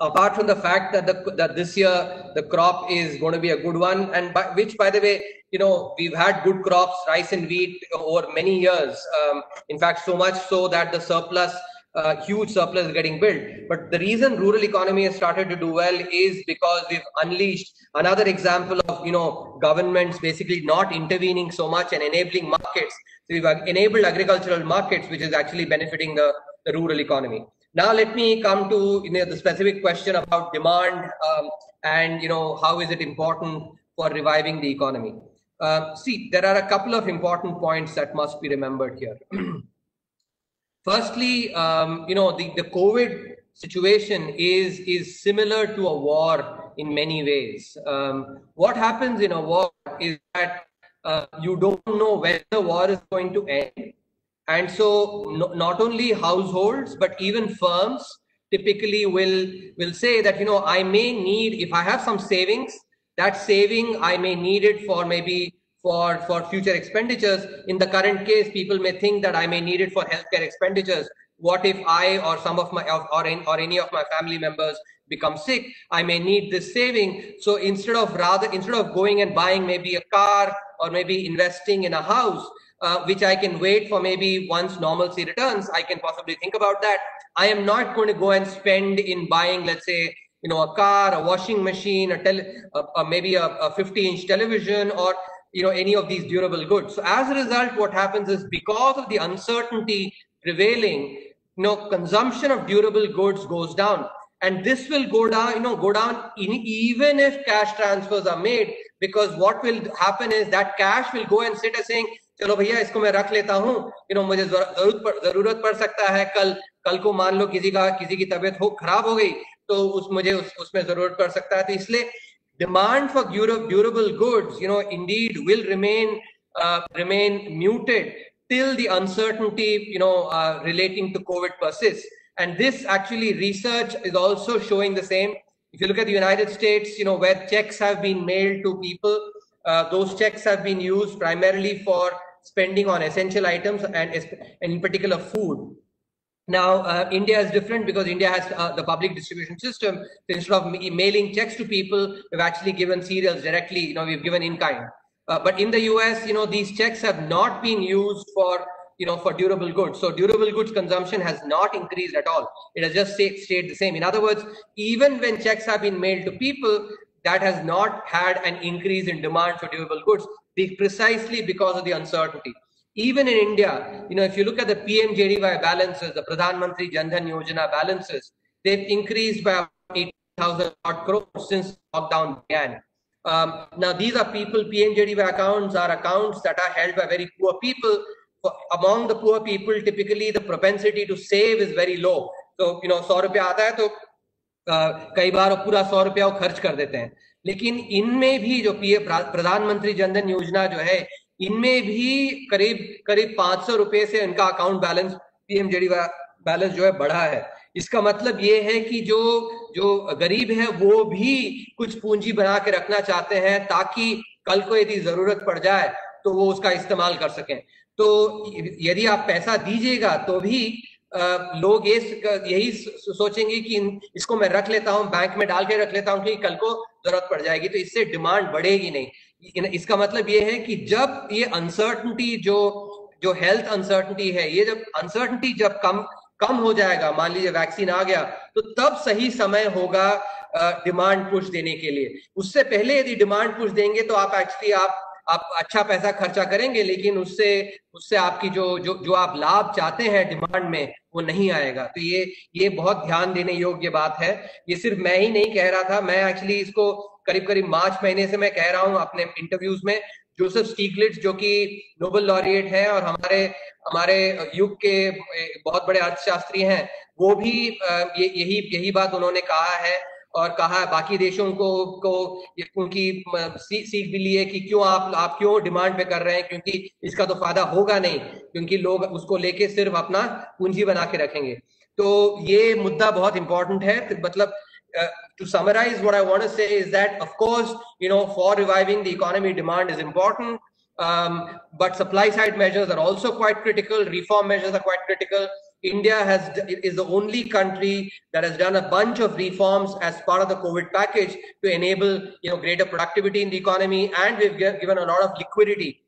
apart from the fact that the that this year the crop is going to be a good one and by, which by the way you know we've had good crops rice and wheat over many years. Um, in fact so much so that the surplus uh, huge surplus is getting built. But the reason rural economy has started to do well is because we've unleashed another example of you know governments basically not intervening so much and enabling markets. So we've enabled agricultural markets which is actually benefiting the, the rural economy now let me come to you know, the specific question about demand um, and you know how is it important for reviving the economy. Uh, see, there are a couple of important points that must be remembered here. Firstly, um, you know the, the COVID situation is is similar to a war in many ways. Um, what happens in a war is that uh, you don't know when the war is going to end and so no, not only households, but even firms typically will, will say that, you know, I may need, if I have some savings, that saving, I may need it for maybe for, for future expenditures. In the current case, people may think that I may need it for healthcare expenditures. What if I or some of my or, or, or any of my family members become sick? I may need this saving. So instead of rather instead of going and buying maybe a car or maybe investing in a house, uh, which I can wait for maybe once normalcy returns, I can possibly think about that. I am not going to go and spend in buying, let's say, you know, a car, a washing machine, a tele, a, maybe a, a 50 inch television or you know any of these durable goods so as a result what happens is because of the uncertainty prevailing you know consumption of durable goods goes down and this will go down you know go down in, even if cash transfers are made because what will happen is that cash will go and sit as saying चलो भैया इसको मैं रख लेता हूँ। You know मुझे ज़रूरत पड़ सकता है। कल कल को मान लो किसी का किसी की तबियत हो खराब हो गई तो उस मुझे उस, उसमें ज़रूरत पड़ सकता है। तो इसलिए demand for durable goods you know indeed will remain remain muted till the uncertainty you know relating to covid persist and this actually research is also showing the same if you look at United States you know where checks have been mailed to people Uh, those checks have been used primarily for spending on essential items and, and in particular food. Now, uh, India is different because India has uh, the public distribution system. Instead of mailing checks to people, we've actually given cereals directly. You know, we've given in kind. Uh, but in the US, you know, these checks have not been used for, you know, for durable goods. So durable goods consumption has not increased at all. It has just stayed, stayed the same. In other words, even when checks have been mailed to people, that has not had an increase in demand for durable goods, precisely because of the uncertainty even in India, you know, if you look at the PMJDY balances, the Pradhan Mantri Jan Dhan Yojana balances, they've increased by 8,000 crores since lockdown began. Um, now, these are people, PMJDY accounts are accounts that are held by very poor people. For, among the poor people, typically the propensity to save is very low. So, you know, 100 रुपया आता है तो कई बार पूरा सौ रुपया वो खर्च कर देते हैं लेकिन इनमें भी जो पीएम प्रधानमंत्री जनधन योजना जो है, इनमें भी करीब करीब पाँच सौ रुपए से इनका अकाउंट बैलेंस पीएमजेडी बैलेंस जो है बढ़ा है। इसका मतलब ये है कि जो जो गरीब है, वो भी कुछ पूंजी बना के रखना चाहते हैं ताकि कल को यदि ज़रूरत पड़ जाए तो वो उसका इस्तेमाल कर सकें। तो यदि आप पैसा दीजिएगा तो भी लोग ये यही सोचेंगे कि इसको मैं रख लेता हूँ, बैंक में डाल के रख लेता हूँ कल को ज़रूरत पड़ जाएगी तो इससे डिमांड बढ़ेगी नहीं। इसका मतलब ये है कि जब ये अनसर्टनिटी जो जो हेल्थ अनसर्टनिटी है, ये जब अनसर्टनिटी जब कम कम हो जाएगा, मान लीजिए वैक्सीन आ गया तो तब सही समय होगा डिमांड पुश देने के लिए। उससे पहले यदि डिमांड पुश देंगे तो आप एक्चुअली आप आप अच्छा पैसा खर्चा करेंगे, लेकिन उससे उससे आपकी जो जो जो आप लाभ चाहते हैं डिमांड में, वो नहीं आएगा। तो ये ये बहुत ध्यान देने योग्य बात है। ये सिर्फ़ मैं ही नहीं कह रहा था, मैं एक्चुअली इसको करीब करीब मार्च महीने से मैं कह रहा हूँ अपने इंटरव्यूज़ में। जोसेफ स्टीगलिट्स जो कि नोबल लॉरिएट है और हमारे हमारे युग के बहुत बड़े अर्थशास्त्री हैं, वो भी यही यही बात उन्होंने कहा है। और कहा बाकी देशों को को उनकी सीख भी ली है कि क्यों आप आप क्यों डिमांड पे कर रहे हैं क्योंकि इसका तो फ़ायदा होगा नहीं क्योंकि लोग उसको लेके सिर्फ़ अपना पूंजी बना के रखेंगे तो ये मुद्दा बहुत इंपॉर्टेंट है मतलब uh, to summarize what I want to say is that, of course, you know, for reviving the economy, demand is important, um, but supply side measures are also quite critical. Reform measures are quite critical. India has is the only country that has done a bunch of reforms as part of the COVID package to enable you know greater productivity in the economy, and we've given a lot of liquidity,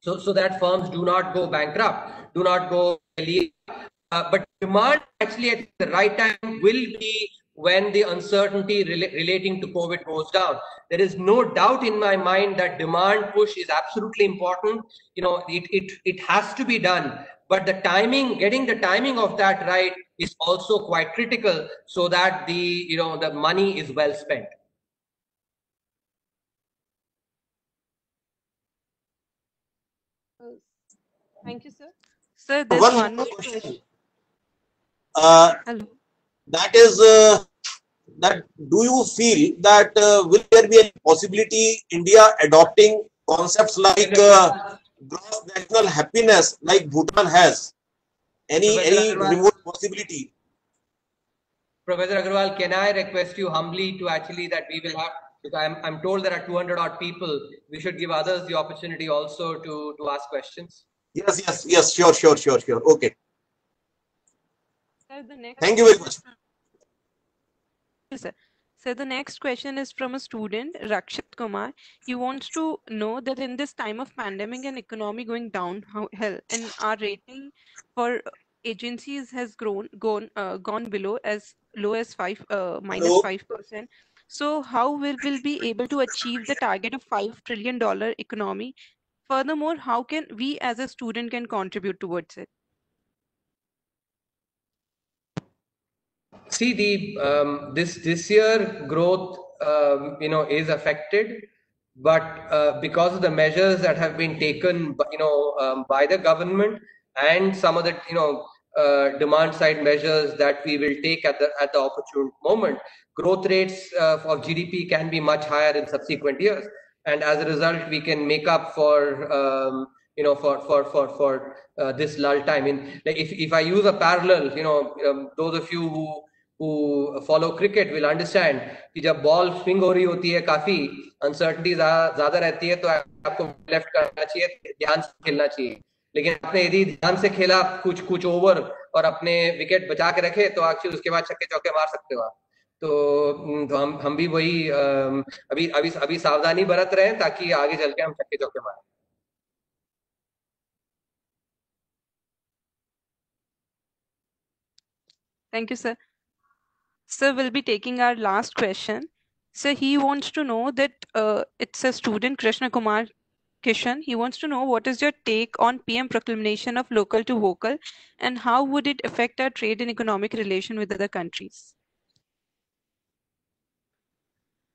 so so that firms do not go bankrupt, do not go. Uh, but demand actually at the right time will be when the uncertainty rel- relating to COVID goes down. There is no doubt in my mind that demand push is absolutely important. You know, it, it, it has to be done. But the timing, getting the timing of that right is also quite critical so that the, you know, the money is well spent. Thank you, sir. Sir, there's one, one more question. question. Uh, Hello. that is uh, that do you feel that uh, will there be a possibility India adopting concepts like uh, gross national happiness like Bhutan has? Any Professor any Agarwal. remote possibility? Professor Agarwal, can I request you humbly to actually that we will have because I'm, I'm told there are 200 odd people. We should give others the opportunity also to, to ask questions. Yes, yes, yes, sure, sure, sure, sure. Okay. Sir, the next Thank you very much. Yes, sir. So the next question is from a student, Rakshit Kumar. He wants to know that in this time of pandemic and economy going down, hell and our rating for agencies has grown gone uh, gone below as low as five uh, minus five percent. So how will we be able to achieve the target of five trillion dollar economy? Furthermore, how can we as a student can contribute towards it? See the um, this this year growth um, you know is affected, but uh, because of the measures that have been taken you know um, by the government and some of the you know uh, demand side measures that we will take at the at the opportune moment, growth rates uh, of GDP can be much higher in subsequent years, and as a result, we can make up for um, you know for for for for uh, this lull time. In like if if I use a parallel, you know um, those of you who who follow cricket will understand कि जब ball swing हो रही होती है काफ़ी uncertainty ज़्यादा रहती है तो आपको लेफ़्ट करना चाहिए ध्यान से खेलना चाहिए। लेकिन आपने यदि ध्यान से खेला कुछ कुछ ओवर और अपने विकेट बचा के रखे तो एक्चुअली उसके बाद छक्के चौके मार सकते हो आप। तो, तो हम हम भी वही अभी अभी अभी सावधानी बरत रहे हैं ताकि आगे चल के हम छक्के चौके मारें। Thank you, sir. Sir, we'll be taking our last question. So he wants to know that uh, it's a student, Krishna Kumar Kishan. He wants to know what is your take on PM proclamation of local to vocal and how would it affect our trade and economic relation with other countries?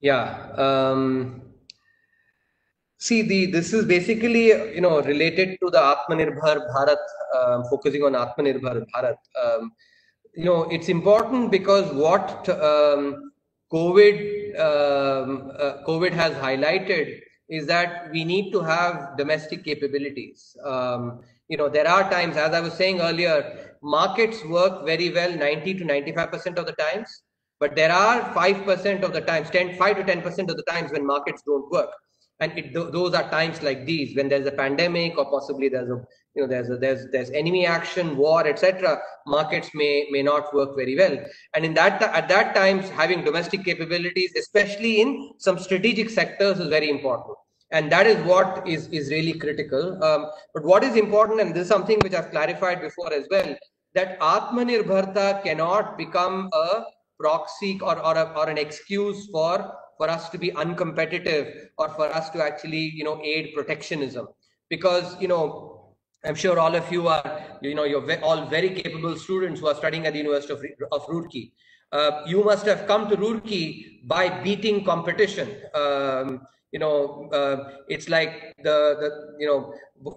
Yeah. Um, see, the this is basically you know related to the Atmanirbhar Bharat, um, focusing on Atmanirbhar Bharat. Um, you know, it's important because what um, COVID um, uh, COVID has highlighted is that we need to have domestic capabilities. Um, you know, there are times, as I was saying earlier, markets work very well 90 to 95 percent of the times but there are 5% of the times 10 5 to 10% of the times when markets don't work and it, th- those are times like these when there's a pandemic or possibly there's a you know there's a, there's there's enemy action war etc markets may may not work very well. And in that at that times having domestic capabilities especially in some strategic sectors is very important. And that is what is is really critical. Um, but what is important and this is something which i've clarified before as well that atmanirbharta cannot become a proxy or, or, a, or an excuse for for us to be uncompetitive or for us to actually you know aid protectionism. Because you know i'm sure all of you are you know you're all very capable students who are studying at the university of, of roorkee. Uh, you must have come to roorkee by beating competition. Um, you know uh, it's like the the you know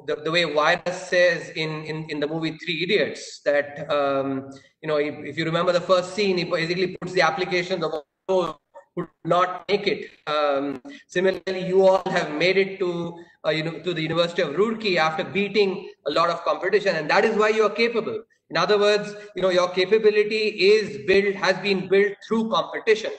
the, the way virus says in, in in the movie three idiots that um, you know if, if you remember the first scene he basically puts the applications of those who not make it. Um, similarly you all have made it to uh, you know to the university of roorkee after beating a lot of competition and that is why you are capable. In other words you know your capability is built has been built through competition.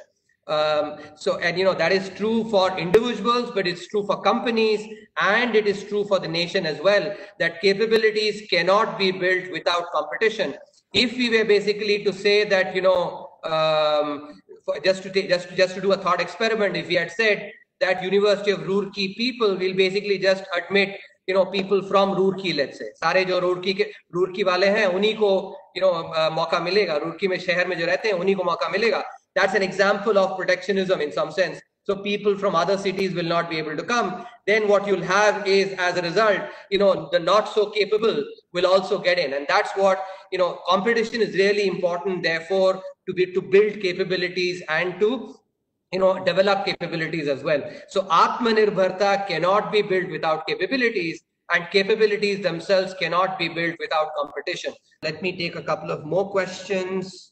Um, so, and you know, that is true for individuals, but it's true for companies and it is true for the nation as well, that capabilities cannot be built without competition. If we were basically to say that, you know, um, for, just to take, just, to- just to do a thought experiment, if we had said that University of Roorkee people will basically just admit you know people from Roorkee let's say सारे जो रूरकी के रूरकी वाले हैं उन्हीं को you know uh, मौका मिलेगा रूरकी में शहर में जो रहते हैं उन्हीं को मौका मिलेगा that's an example of protectionism in some sense so people from other cities will not be able to come then what you'll have is as a result you know the not so capable will also get in and that's what you know competition is really important therefore to be to build capabilities and to you know develop capabilities as well. So atmanirbharta cannot be built without capabilities and capabilities themselves cannot be built without competition. Let me take a couple of more questions.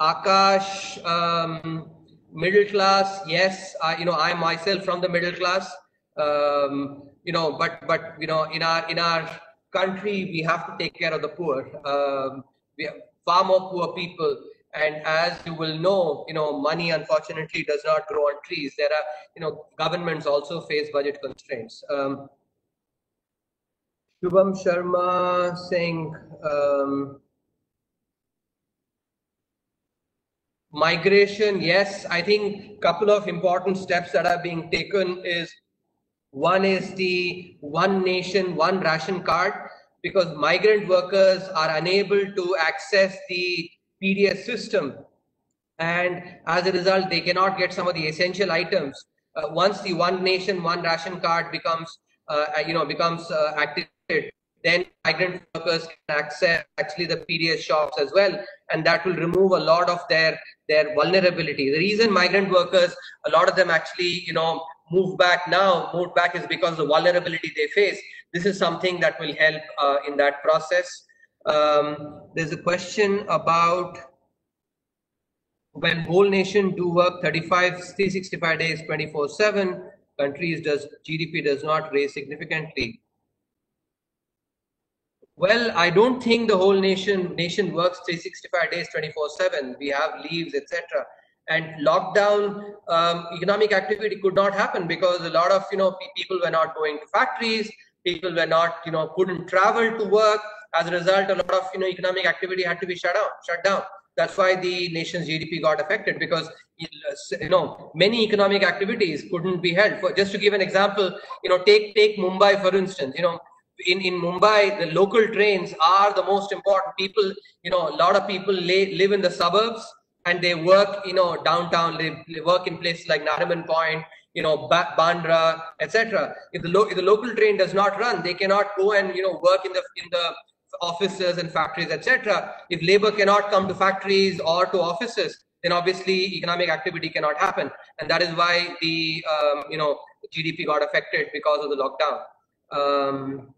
Akash um, middle class yes I, you know i myself from the middle class. Um, you know but but you know in our in our country we have to take care of the poor. Um, we have far more poor people And as you will know, you know, money unfortunately does not grow on trees. There are, you know, governments also face budget constraints. Um, Shubham Sharma saying, um, migration, yes, I think a couple of important steps that are being taken is one is the one nation, one ration card, because migrant workers are unable to access the PDS system. And as a result, they cannot get some of the essential items. Uh, once the one nation, one ration card becomes, uh, you know, becomes uh, activated, then migrant workers can access actually the PDS shops as well, and that will remove a lot of their their vulnerability. The reason migrant workers, a lot of them actually, you know, move back now, move back is because the vulnerability they face. This is something that will help uh, in that process. Um, there's a question about when whole nation do work 35, 365 days, 24 seven, countries does GDP does not raise significantly. Well, I don't think the whole nation nation works 365 days, 24/7. We have leaves, etc. And lockdown, um, economic activity could not happen because a lot of you know people were not going to factories. People were not you know couldn't travel to work. As a result, a lot of you know economic activity had to be shut down. Shut down. That's why the nation's GDP got affected because you know many economic activities couldn't be held. For just to give an example, you know take take Mumbai for instance. You know in, in Mumbai, the local trains are the most important. People, you know, a lot of people lay, live in the suburbs and they work, you know, downtown. They, they work in places like Nariman Point, you know, Bandra, etc. If the lo- if the local train does not run, they cannot go and you know work in the in the offices and factories, etc. If labor cannot come to factories or to offices, then obviously economic activity cannot happen, and that is why the um, you know GDP got affected because of the lockdown. Um,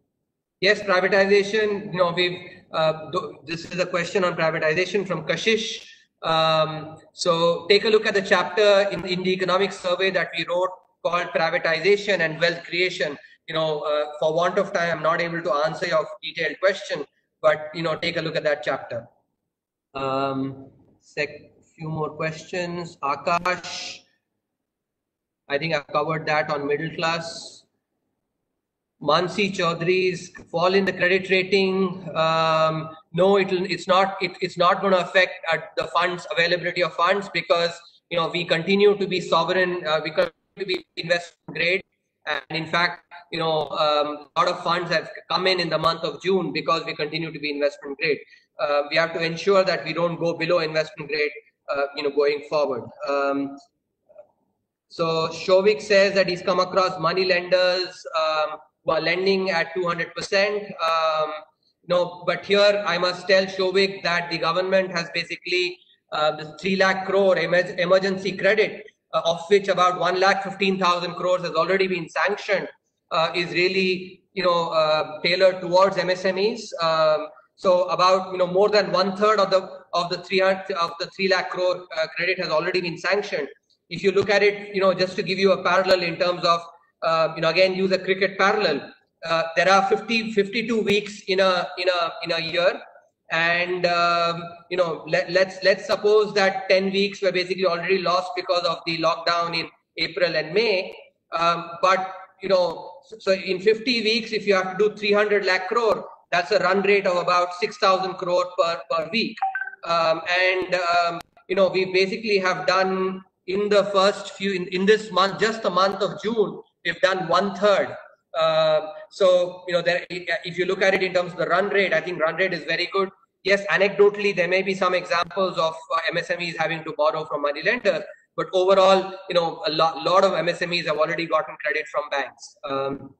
Yes, privatization, you know, we've, uh, this is a question on privatization from Kashish. Um, so take a look at the chapter in, in the economic survey that we wrote called privatization and wealth creation. You know, uh, for want of time, I'm not able to answer your detailed question, but, you know, take a look at that chapter. Um, sec, few more questions. Akash, I think I've covered that on middle class. Mansi Chaudhry's fall in the credit rating. Um, no, it'll, it's not. It, it's not going to affect uh, the funds availability of funds because you know we continue to be sovereign. Uh, we continue to be investment grade, and in fact, you know, um, a lot of funds have come in in the month of June because we continue to be investment grade. Uh, we have to ensure that we don't go below investment grade. Uh, you know, going forward. Um, so Shovik says that he's come across money lenders. Um, were lending at 200%. Um, no, but here I must tell Shovik that the government has basically uh, the 3 lakh crore emergency credit, uh, of which about 1 lakh 15,000 crores has already been sanctioned, is really, you know, uh, tailored towards MSMEs. Um, so about, you know, more than one third of the of the 300 of the 3 lakh crore uh, credit has already been sanctioned. If you look at it, you know, just to give you a parallel in terms of uh, you know, again, use a cricket parallel. Uh, there are 50, 52 weeks in a in a in a year, and um, you know, let, let's let's suppose that 10 weeks were basically already lost because of the lockdown in April and May. Um, but you know, so, in 50 weeks, if you have to do 300 lakh crore, that's a run rate of about 6,000 crore per per week. Um, and um, you know, we basically have done in the first few in, in this month, just the month of June, we've done one third. Uh, so, you know, there, if you look at it in terms of the run rate, I think run rate is very good. Yes, anecdotally, there may be some examples of uh, MSMEs having to borrow from money lenders, but overall, you know, a lot, lot of MSMEs have already gotten credit from banks. Um,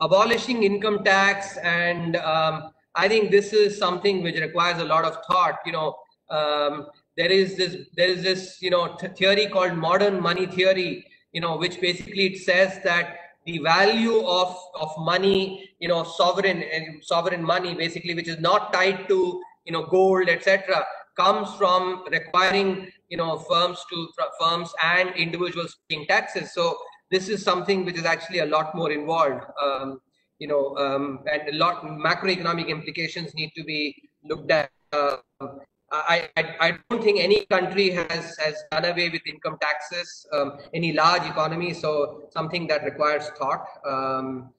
abolishing income tax, and um, I think this is something which requires a lot of thought. You know, um, there is this there is this you know theory called modern money theory you know which basically it says that the value of of money you know sovereign and sovereign money basically which is not tied to you know gold etc comes from requiring you know firms to firms and individuals paying taxes so this is something which is actually a lot more involved um, you know um, and a lot macroeconomic implications need to be looked at Uh, I, I, I don't think any country has, has done away with income taxes, um, any large economy, so something that requires thought. Um,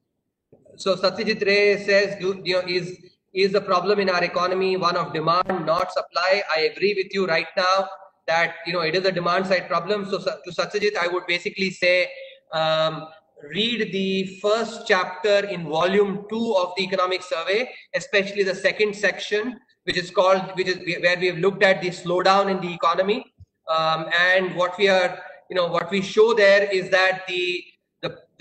so Satyajit Ray says, do, you know, is, is the problem in our economy one of demand, not supply? I agree with you right now that, you know, it is a demand side problem. So to Satyajit, I would basically say, um, read the first chapter in volume two of the economic survey, especially the second section, which is called, which is where we have looked at the slowdown in the economy. Um, and what we are, you know, what we show there is that the,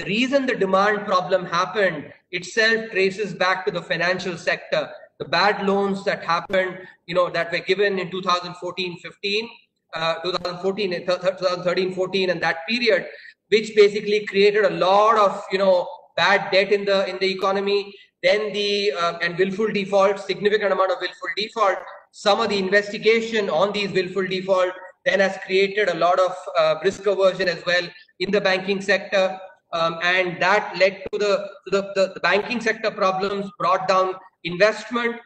the, reason the demand problem happened itself traces back to the financial sector. The bad loans that happened, you know, that were given in 2014, 15, uh, 2014, 2013, 14, and that period, which basically created a lot of, you know, bad debt in the in the economy then the uh, and willful default, significant amount of willful default. Some of the investigation on these willful default then has created a lot of uh, risk aversion as well in the banking sector. Um, and that led to the, the, the, the, banking sector problems, brought down investment,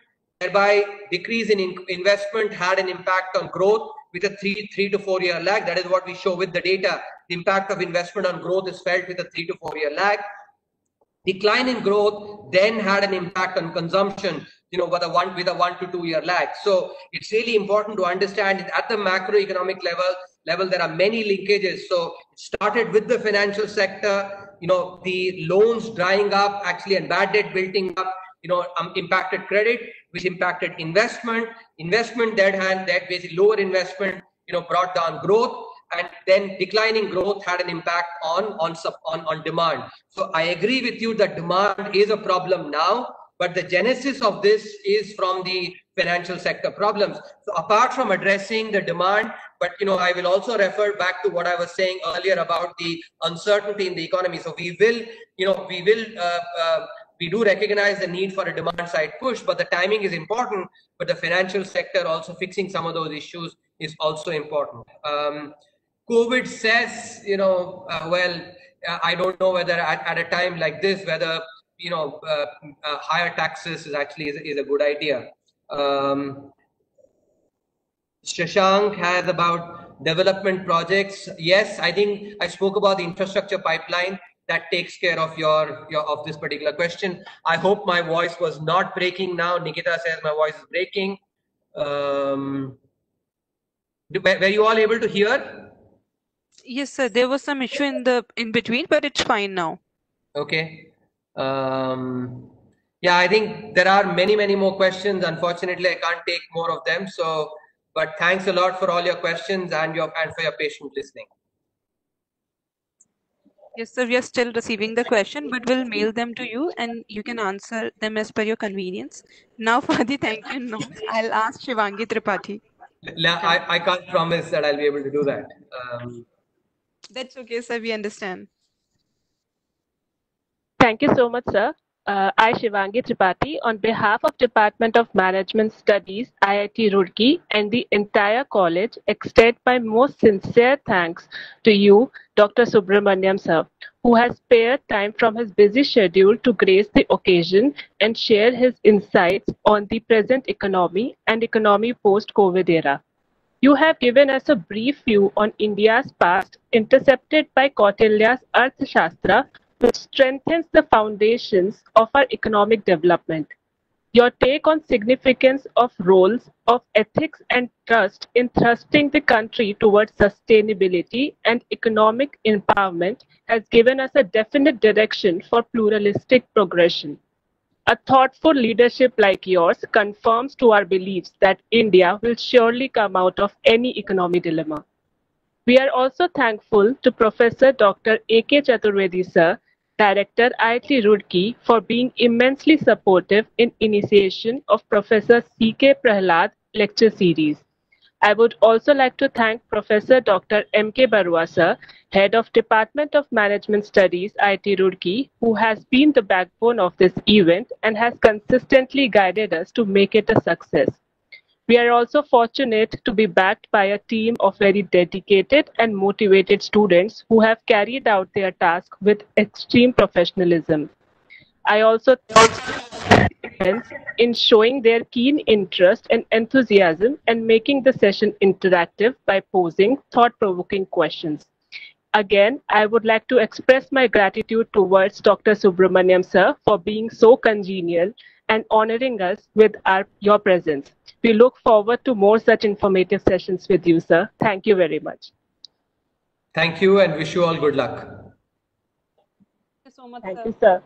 thereby decrease in, in investment had an impact on growth with a three, three to four year lag. That is what we show with the data. The impact of investment on growth is felt with a three to four year lag decline in growth then had an impact on consumption you know with a one with a one to two year lag so it's really important to understand at the macroeconomic level level there are many linkages. So it started with the financial sector you know the loans drying up actually and bad debt building up you know um, impacted credit which impacted investment. Investment that had that basically lower investment you know brought down growth and then declining growth had an impact on on on, on demand. So i agree with you that demand is a problem now but the genesis of this is from the financial sector problems. So apart from addressing the demand but you know i will also refer back to what i was saying earlier about the uncertainty in the economy so we will you know we will uh, uh, we do recognize the need for a demand side push but the timing is important but the financial sector also fixing some of those issues is also important um, COVID says, you know, uh, well, uh, I don't know whether at, at, a time like this, whether, you know, uh, uh higher taxes is actually is, is a good idea. Um, Shashank has about development projects. Yes, I think I spoke about the infrastructure pipeline that takes care of your, your of this particular question. I hope my voice was not breaking now. Nikita says my voice is breaking. Um, were you all able to hear? Yes, sir. There was some issue in the in between, but it's fine now. Okay. Um, yeah, I think there are many, many more questions. Unfortunately, I can't take more of them. So, but thanks a lot for all your questions and your and for your patient listening. Yes, sir. We are still receiving the question, but we'll mail them to you, and you can answer them as per your convenience. Now, for the thank you notes, I'll ask Shivangi Tripathi. I, I can't promise that I'll be able to do that. Um, that's okay, sir. We understand. Thank you so much, sir. Uh, I, Shivangi Tripathi, on behalf of Department of Management Studies, IIT Roorkee, and the entire college, extend my most sincere thanks to you, Dr. Subramanian, sir, who has spared time from his busy schedule to grace the occasion and share his insights on the present economy and economy post-COVID era. You have given us a brief view on India's past, intercepted by Kautilya's Arthashastra, which strengthens the foundations of our economic development. Your take on significance of roles of ethics and trust in thrusting the country towards sustainability and economic empowerment has given us a definite direction for pluralistic progression. A thoughtful leadership like yours confirms to our beliefs that India will surely come out of any economic dilemma. We are also thankful to Professor Dr. A.K. Chaturvedi sir, Director IIT Roorkee, for being immensely supportive in initiation of Professor C.K. Prahalad lecture series. I would also like to thank Professor Dr. M.K. Barua sir, Head of Department of Management Studies, IIT Roorkee, who has been the backbone of this event and has consistently guided us to make it a success. We are also fortunate to be backed by a team of very dedicated and motivated students who have carried out their task with extreme professionalism. I also thank in showing their keen interest and enthusiasm and making the session interactive by posing thought-provoking questions. Again, I would like to express my gratitude towards Dr. Subramanian sir for being so congenial and honoring us with our, your presence. We look forward to more such informative sessions with you, sir. Thank you very much. Thank you and wish you all good luck. Thank you so much, Thank sir. you, sir.